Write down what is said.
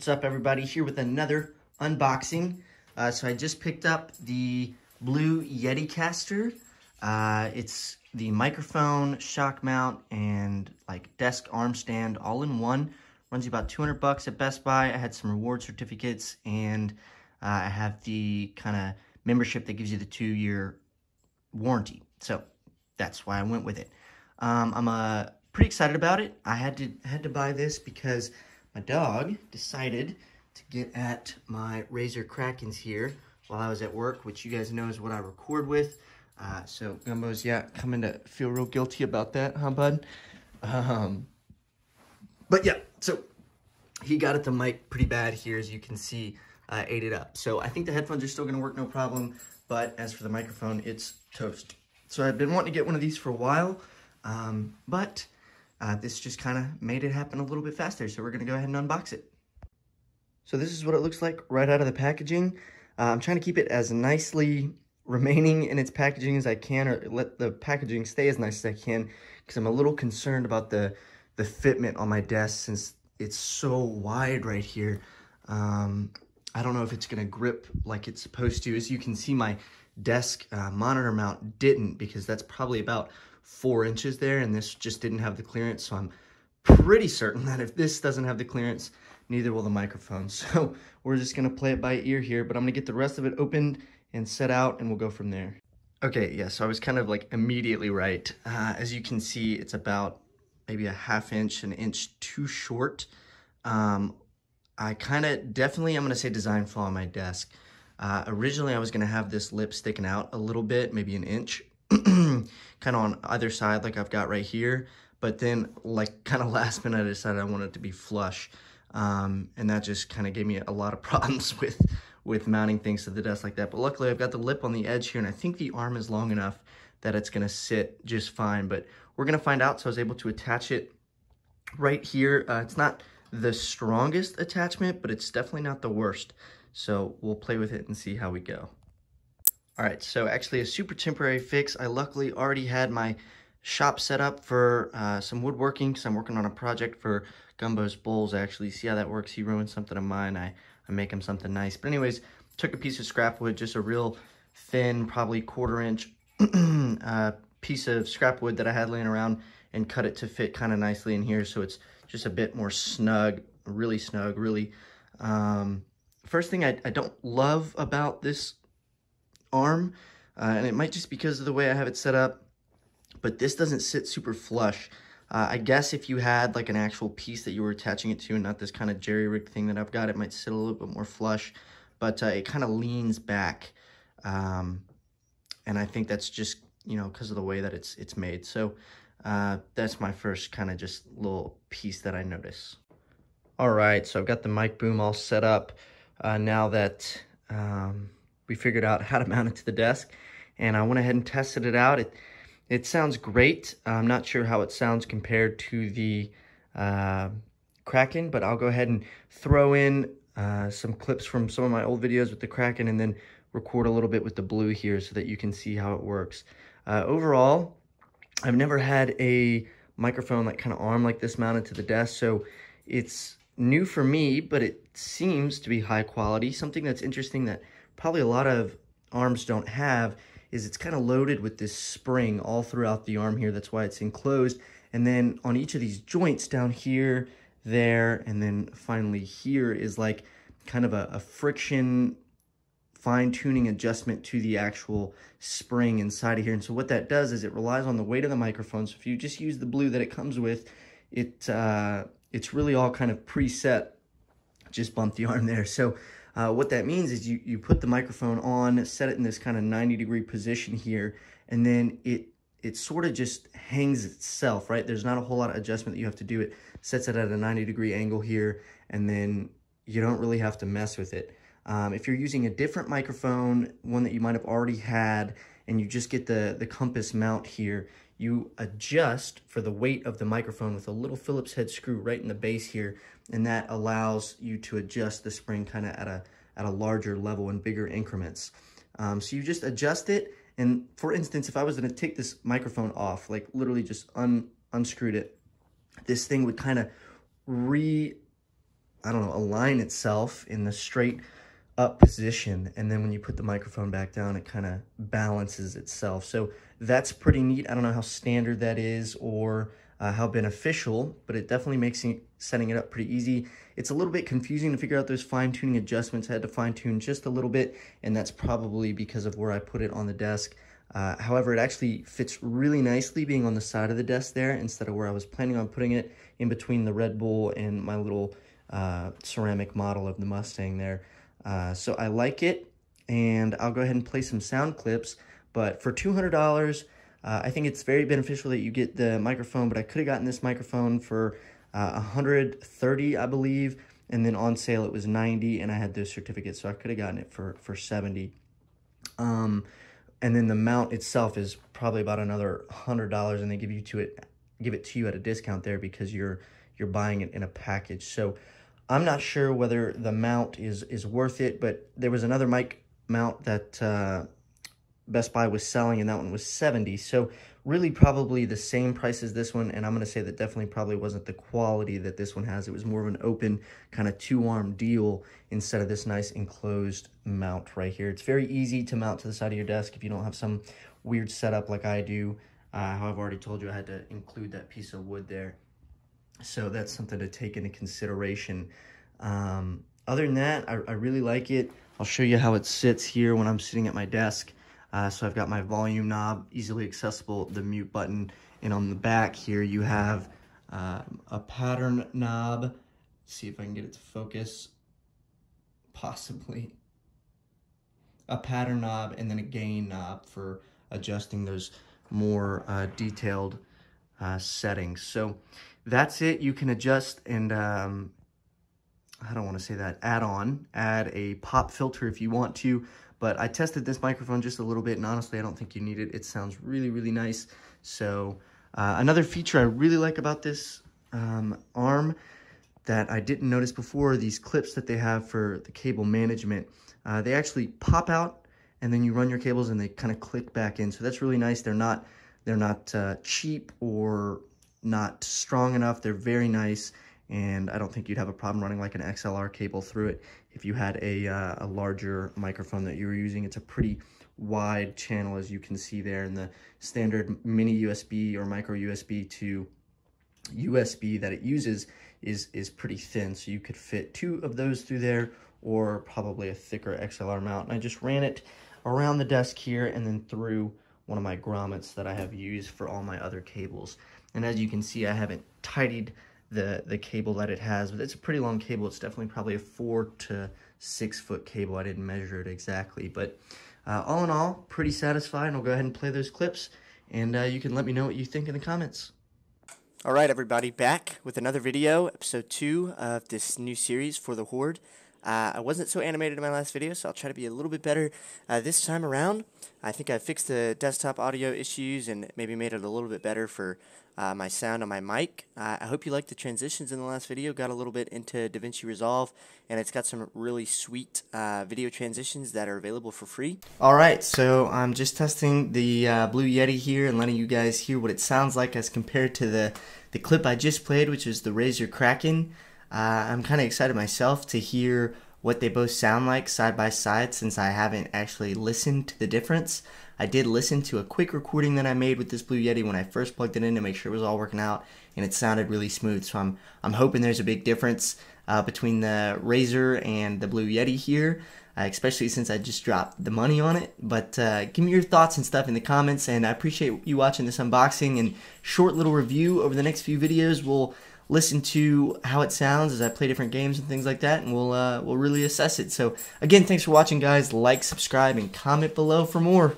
What's up everybody? Here with another unboxing. Uh, so I just picked up the Blue Yeti Caster. Uh, it's the microphone, shock mount, and like desk arm stand all in one. Runs you about 200 bucks at Best Buy. I had some reward certificates and uh, I have the kind of membership that gives you the two year warranty. So that's why I went with it. Um, I'm uh, pretty excited about it. I had to had to buy this because my dog decided to get at my Razer Krakens here while I was at work, which you guys know is what I record with. Uh, so Gumbo's, yeah, coming to feel real guilty about that, huh, bud? Um, but yeah, so he got at the mic pretty bad here, as you can see, uh, ate it up. So I think the headphones are still gonna work no problem, but as for the microphone, it's toast. So I've been wanting to get one of these for a while, um, but uh, this just kind of made it happen a little bit faster. So we're going to go ahead and unbox it. So this is what it looks like right out of the packaging. Uh, I'm trying to keep it as nicely remaining in its packaging as I can or let the packaging stay as nice as I can because I'm a little concerned about the, the fitment on my desk since it's so wide right here. Um, I don't know if it's going to grip like it's supposed to. As you can see, my desk uh, monitor mount didn't because that's probably about four inches there and this just didn't have the clearance. So I'm pretty certain that if this doesn't have the clearance, neither will the microphone. So we're just gonna play it by ear here, but I'm gonna get the rest of it opened and set out and we'll go from there. Okay, yeah, so I was kind of like immediately right. Uh, as you can see, it's about maybe a half inch, an inch too short. Um, I kind of definitely, I'm gonna say design flaw on my desk. Uh, originally, I was gonna have this lip sticking out a little bit, maybe an inch, kind of on either side like I've got right here. But then like kind of last minute I decided I wanted to be flush. Um, and that just kind of gave me a lot of problems with with mounting things to the desk like that. But luckily I've got the lip on the edge here and I think the arm is long enough that it's gonna sit just fine. But we're gonna find out. So I was able to attach it right here. Uh, it's not the strongest attachment, but it's definitely not the worst. So we'll play with it and see how we go. All right, so actually a super temporary fix. I luckily already had my shop set up for uh, some woodworking because I'm working on a project for Gumbo's bowls actually. See how that works? He ruined something of mine. I, I make him something nice. But anyways, took a piece of scrap wood, just a real thin, probably quarter inch uh, piece of scrap wood that I had laying around and cut it to fit kind of nicely in here so it's just a bit more snug, really snug, really. Um, first thing I, I don't love about this arm, uh, and it might just because of the way I have it set up, but this doesn't sit super flush. Uh, I guess if you had like an actual piece that you were attaching it to and not this kind of jerry-rigged thing that I've got, it might sit a little bit more flush, but uh, it kind of leans back. Um, and I think that's just, you know, because of the way that it's, it's made. So uh, that's my first kind of just little piece that I notice. All right, so I've got the mic boom all set up uh, now that um, we figured out how to mount it to the desk and I went ahead and tested it out. It, it sounds great. I'm not sure how it sounds compared to the uh, Kraken, but I'll go ahead and throw in uh, some clips from some of my old videos with the Kraken and then record a little bit with the blue here so that you can see how it works. Uh, overall, I've never had a microphone like kind of arm like this mounted to the desk, so it's new for me, but it seems to be high quality. Something that's interesting that probably a lot of arms don't have is it's kind of loaded with this spring all throughout the arm here. That's why it's enclosed. And then on each of these joints down here, there, and then finally here is like kind of a, a friction fine-tuning adjustment to the actual spring inside of here. And so what that does is it relies on the weight of the microphone. So if you just use the blue that it comes with, it uh, it's really all kind of preset. Just bump the arm there. So uh, what that means is you, you put the microphone on, set it in this kind of 90 degree position here, and then it it sort of just hangs itself, right? There's not a whole lot of adjustment that you have to do. It sets it at a 90 degree angle here, and then you don't really have to mess with it. Um, if you're using a different microphone, one that you might have already had, and you just get the, the compass mount here, you adjust for the weight of the microphone with a little Phillips head screw right in the base here, and that allows you to adjust the spring kind of at a, at a larger level in bigger increments. Um, so you just adjust it, and for instance, if I was gonna take this microphone off, like literally just un, unscrewed it, this thing would kind of re I don't know, align itself in the straight up position. And then when you put the microphone back down, it kind of balances itself. So that's pretty neat. I don't know how standard that is or uh, how beneficial, but it definitely makes setting it up pretty easy. It's a little bit confusing to figure out those fine tuning adjustments. I had to fine tune just a little bit, and that's probably because of where I put it on the desk. Uh, however, it actually fits really nicely being on the side of the desk there instead of where I was planning on putting it in between the Red Bull and my little uh, ceramic model of the Mustang there. Uh, so I like it, and I'll go ahead and play some sound clips. But for $200, uh, I think it's very beneficial that you get the microphone, but I could have gotten this microphone for uh, 130, I believe, and then on sale it was 90, and I had those certificates, so I could have gotten it for, for 70. Um, and then the mount itself is probably about another $100, and they give you to it, give it to you at a discount there because you're you're buying it in a package. So I'm not sure whether the mount is is worth it, but there was another mic mount that uh, Best Buy was selling, and that one was 70. So really probably the same price as this one, and I'm going to say that definitely probably wasn't the quality that this one has. It was more of an open kind of two-arm deal instead of this nice enclosed mount right here. It's very easy to mount to the side of your desk if you don't have some weird setup like I do. Uh, how I've already told you, I had to include that piece of wood there. So that's something to take into consideration. Um, other than that, I, I really like it. I'll show you how it sits here when I'm sitting at my desk. Uh, so I've got my volume knob, easily accessible, the mute button, and on the back here you have um, a pattern knob. Let's see if I can get it to focus, possibly. A pattern knob and then a gain knob for adjusting those more uh, detailed uh, settings. So that's it. You can adjust and um, I don't want to say that, add on, add a pop filter if you want to, but I tested this microphone just a little bit, and honestly, I don't think you need it. It sounds really, really nice. So uh, another feature I really like about this um, arm that I didn't notice before, these clips that they have for the cable management, uh, they actually pop out, and then you run your cables, and they kind of click back in. So that's really nice. They're not, they're not uh, cheap or not strong enough. They're very nice and I don't think you'd have a problem running like an XLR cable through it if you had a, uh, a larger microphone that you were using. It's a pretty wide channel as you can see there and the standard mini USB or micro USB to USB that it uses is, is pretty thin. So you could fit two of those through there or probably a thicker XLR mount. And I just ran it around the desk here and then through one of my grommets that I have used for all my other cables. And as you can see, I haven't tidied the, the cable that it has, but it's a pretty long cable. It's definitely probably a four to six foot cable. I didn't measure it exactly, but uh, all in all, pretty satisfied. And I'll go ahead and play those clips, and uh, you can let me know what you think in the comments. All right, everybody, back with another video, episode two of this new series for the Horde. Uh, I wasn't so animated in my last video, so I'll try to be a little bit better uh, this time around. I think I fixed the desktop audio issues and maybe made it a little bit better for uh, my sound on my mic. Uh, I hope you liked the transitions in the last video. Got a little bit into DaVinci Resolve, and it's got some really sweet uh, video transitions that are available for free. All right, so I'm just testing the uh, Blue Yeti here and letting you guys hear what it sounds like as compared to the, the clip I just played, which is the Razer Kraken. Uh, I'm kind of excited myself to hear what they both sound like side by side since I haven't actually listened to the difference. I did listen to a quick recording that I made with this Blue Yeti when I first plugged it in to make sure it was all working out, and it sounded really smooth. So I'm I'm hoping there's a big difference uh, between the Razer and the Blue Yeti here, uh, especially since I just dropped the money on it. But uh, give me your thoughts and stuff in the comments, and I appreciate you watching this unboxing and short little review over the next few videos. We'll listen to how it sounds as I play different games and things like that, and we'll uh, we'll really assess it. So again, thanks for watching, guys. Like, subscribe, and comment below for more.